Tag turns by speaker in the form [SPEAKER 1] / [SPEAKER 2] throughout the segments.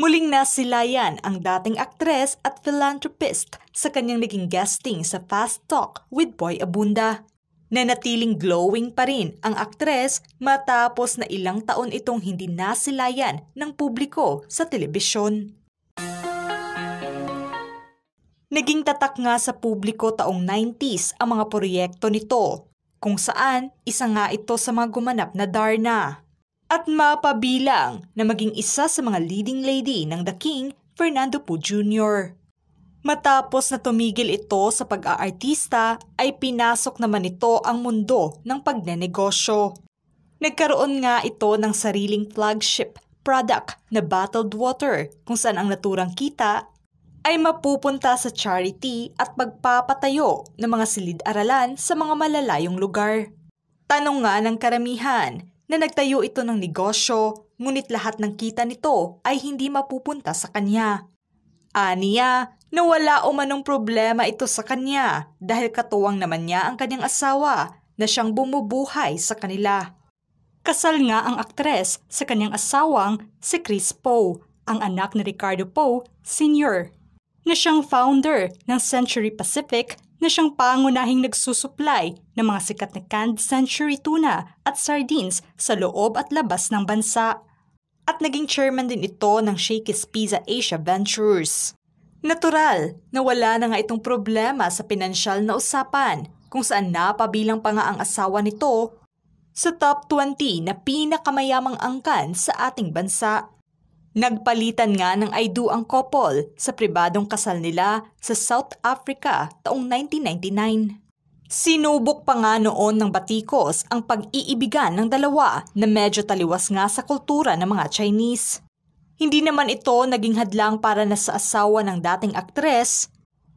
[SPEAKER 1] Muling nasilayan ang dating aktres at philanthropist sa kanyang naging guesting sa Fast Talk with Boy Abunda. Nanatiling glowing pa rin ang aktres matapos na ilang taon itong hindi nasilayan ng publiko sa telebisyon. Naging tatak nga sa publiko taong 90s ang mga proyekto nito, kung saan isa nga ito sa mga gumanap na Darna. At mapabilang na maging isa sa mga leading lady ng The King, Fernando Po Jr. Matapos na tumigil ito sa pag-aartista, ay pinasok naman ito ang mundo ng pagnenegosyo. Nagkaroon nga ito ng sariling flagship product na bottled water kung saan ang naturang kita ay mapupunta sa charity at pagpapatayo ng mga silid-aralan sa mga malalayong lugar. Tanong nga ng karamihan na nagtayo ito ng negosyo ngunit lahat ng kita nito ay hindi mapupunta sa kanya. Aniya na wala umanong problema ito sa kanya dahil katuwang naman niya ang kanyang asawa na siyang bumubuhay sa kanila. Kasal nga ang aktres sa kanyang asawang si Chris Poe, ang anak ni Ricardo Poe Sr na siyang founder ng Century Pacific na siyang pangunahing nagsusupply ng mga sikat na canned century tuna at sardines sa loob at labas ng bansa. At naging chairman din ito ng Shakey's Pizza Asia Ventures. Natural na wala na nga itong problema sa pinansyal na usapan kung saan napabilang pa nga ang asawa nito sa top 20 na pinakamayamang angkan sa ating bansa. Nagpalitan nga ng I do ang couple sa pribadong kasal nila sa South Africa taong 1999. Sinubok pa nga noon ng batikos ang pag-iibigan ng dalawa na medyo taliwas nga sa kultura ng mga Chinese. Hindi naman ito naging hadlang para na sa asawa ng dating aktres,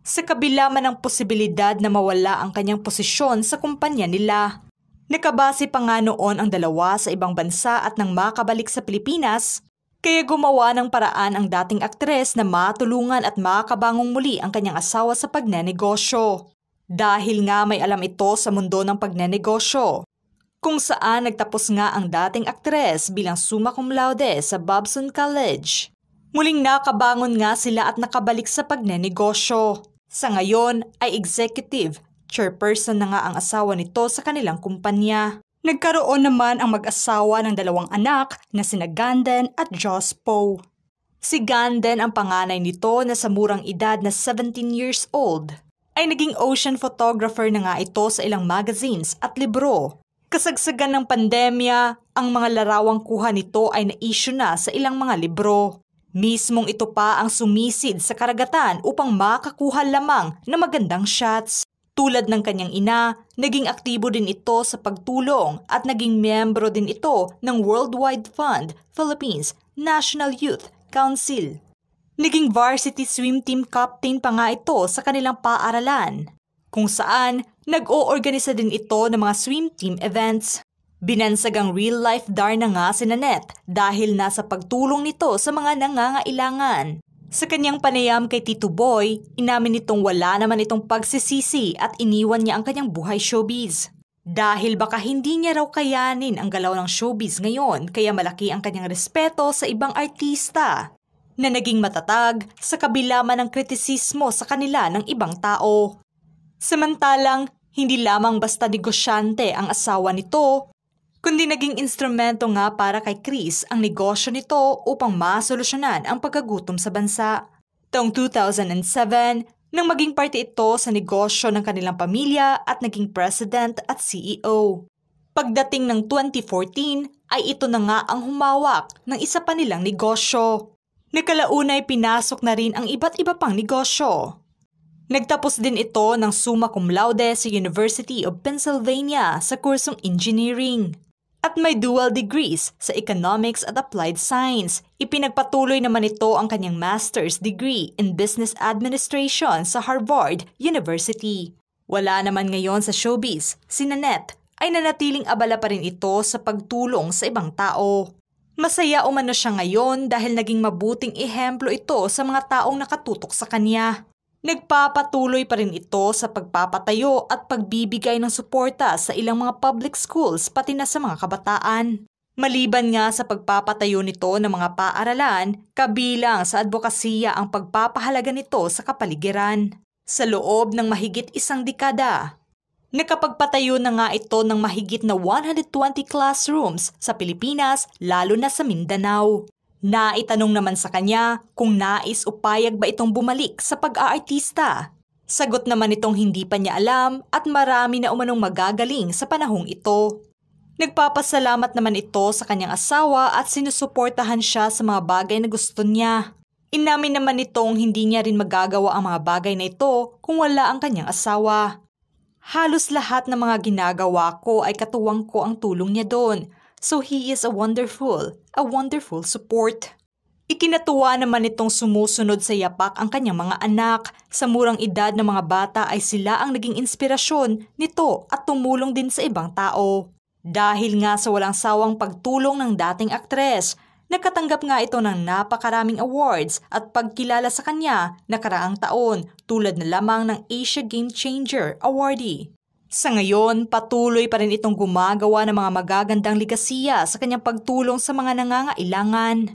[SPEAKER 1] sa kabila man ng posibilidad na mawala ang kanyang posisyon sa kumpanya nila. Nakabase pa nga noon ang dalawa sa ibang bansa at nang makabalik sa Pilipinas, kaya gumawa ng paraan ang dating aktres na matulungan at makabangong muli ang kanyang asawa sa pagnenegosyo. Dahil nga may alam ito sa mundo ng pagnenegosyo. Kung saan nagtapos nga ang dating aktres bilang summa cum laude sa Babson College. Muling nakabangon nga sila at nakabalik sa pagnenegosyo. Sa ngayon ay executive, chairperson na nga ang asawa nito sa kanilang kumpanya. Nagkaroon naman ang mag-asawa ng dalawang anak na sina Ganden at Joss Poe. Si Ganden ang panganay nito na sa murang edad na 17 years old ay naging ocean photographer na nga ito sa ilang magazines at libro. Kasagsagan ng pandemya, ang mga larawang kuha nito ay na-issue na sa ilang mga libro. Mismong ito pa ang sumisid sa karagatan upang makakuha lamang ng magandang shots. Tulad ng kanyang ina, naging aktibo din ito sa pagtulong at naging miyembro din ito ng Worldwide Fund Philippines National Youth Council. Naging varsity swim team captain pa nga ito sa kanilang paaralan, kung saan nag-oorganisa din ito ng mga swim team events. Binansagang real-life dar na nga si Nanette dahil nasa pagtulong nito sa mga nangangailangan. Sa kanyang panayam kay Tito Boy, inamin nitong wala naman itong pagsisisi at iniwan niya ang kanyang buhay showbiz. Dahil baka hindi niya raw kayanin ang galaw ng showbiz ngayon kaya malaki ang kanyang respeto sa ibang artista na naging matatag sa kabila man ng kritisismo sa kanila ng ibang tao. Samantalang, hindi lamang basta negosyante ang asawa nito, kundi naging instrumento nga para kay Chris ang negosyo nito upang masolusyonan ang pagkagutom sa bansa. Taong 2007, nang maging parte ito sa negosyo ng kanilang pamilya at naging president at CEO. Pagdating ng 2014 ay ito na nga ang humawak ng isa pa nilang negosyo. Nakalaunay pinasok na rin ang iba't iba pang negosyo. Nagtapos din ito ng summa cum laude sa University of Pennsylvania sa kursong engineering at may dual degrees sa Economics at Applied Science. Ipinagpatuloy naman ito ang kanyang master's degree in Business Administration sa Harvard University. Wala naman ngayon sa showbiz, si Nanette ay nanatiling abala pa rin ito sa pagtulong sa ibang tao. Masaya umano siya ngayon dahil naging mabuting ehemplo ito sa mga taong nakatutok sa kanya. Nagpapatuloy pa rin ito sa pagpapatayo at pagbibigay ng suporta sa ilang mga public schools pati na sa mga kabataan. Maliban nga sa pagpapatayo nito ng mga paaralan, kabilang sa advokasya ang pagpapahalaga nito sa kapaligiran. Sa loob ng mahigit isang dekada, nakapagpatayo na nga ito ng mahigit na 120 classrooms sa Pilipinas lalo na sa Mindanao. Naitanong naman sa kanya kung nais o payag ba itong bumalik sa pag-aartista. Sagot naman itong hindi pa niya alam at marami na umanong magagaling sa panahong ito. Nagpapasalamat naman ito sa kanyang asawa at sinusuportahan siya sa mga bagay na gusto niya. Inamin naman itong hindi niya rin magagawa ang mga bagay na ito kung wala ang kanyang asawa. Halos lahat ng mga ginagawa ko ay katuwang ko ang tulong niya doon. So he is a wonderful, a wonderful support. Ikinatuwa naman itong sumusunod sa yapak ang kanyang mga anak. Sa murang edad ng mga bata ay sila ang naging inspirasyon nito at tumulong din sa ibang tao. Dahil nga sa walang sawang pagtulong ng dating aktres, nakatanggap nga ito ng napakaraming awards at pagkilala sa kanya nakaraang taon tulad na lamang ng Asia Game Changer Awardee. Sa ngayon, patuloy pa rin itong gumagawa ng mga magagandang ligasiya sa kanyang pagtulong sa mga nangangailangan.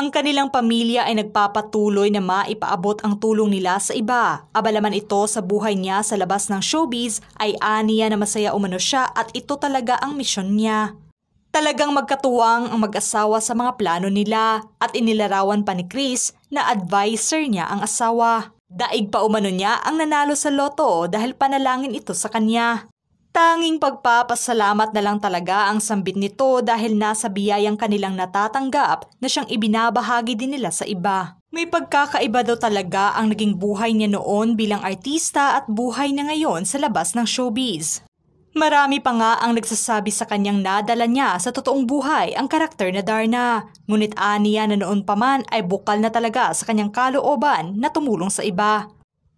[SPEAKER 1] Ang kanilang pamilya ay nagpapatuloy na maipaabot ang tulong nila sa iba. Abalaman ito sa buhay niya sa labas ng showbiz ay aniya na masaya umano siya at ito talaga ang misyon niya. Talagang magkatuwang ang mag-asawa sa mga plano nila at inilarawan pa ni Chris na advisor niya ang asawa. Daig pa umano niya ang nanalo sa loto dahil panalangin ito sa kanya. Tanging pagpapasalamat na lang talaga ang sambit nito dahil nasa biyayang kanilang natatanggap na siyang ibinabahagi din nila sa iba. May pagkakaiba daw talaga ang naging buhay niya noon bilang artista at buhay na ngayon sa labas ng showbiz. Marami pa nga ang nagsasabi sa kanyang nadala niya sa totoong buhay ang karakter na Darna. Ngunit aniya na noon pa man ay bukal na talaga sa kanyang kalooban na tumulong sa iba.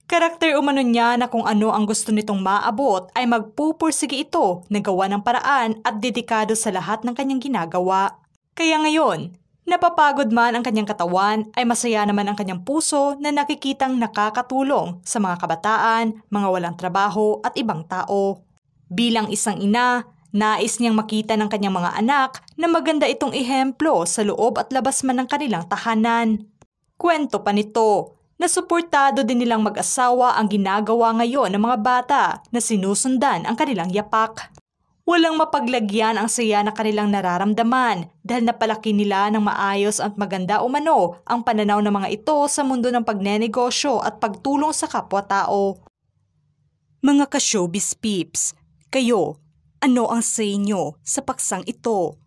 [SPEAKER 1] Karakter umano niya na kung ano ang gusto nitong maabot ay magpupursige ito na gawa ng paraan at dedikado sa lahat ng kanyang ginagawa. Kaya ngayon, napapagod man ang kanyang katawan ay masaya naman ang kanyang puso na nakikitang nakakatulong sa mga kabataan, mga walang trabaho at ibang tao. Bilang isang ina, nais niyang makita ng kanyang mga anak na maganda itong ehemplo sa loob at labas man ng kanilang tahanan. Kwento pa nito, na suportado din nilang mag-asawa ang ginagawa ngayon ng mga bata na sinusundan ang kanilang yapak. Walang mapaglagyan ang saya na kanilang nararamdaman dahil napalaki nila ng maayos at maganda umano ang pananaw ng mga ito sa mundo ng pagnenegosyo at pagtulong sa kapwa-tao. Mga ka-showbiz peeps, kayo, ano ang say nyo sa paksang ito?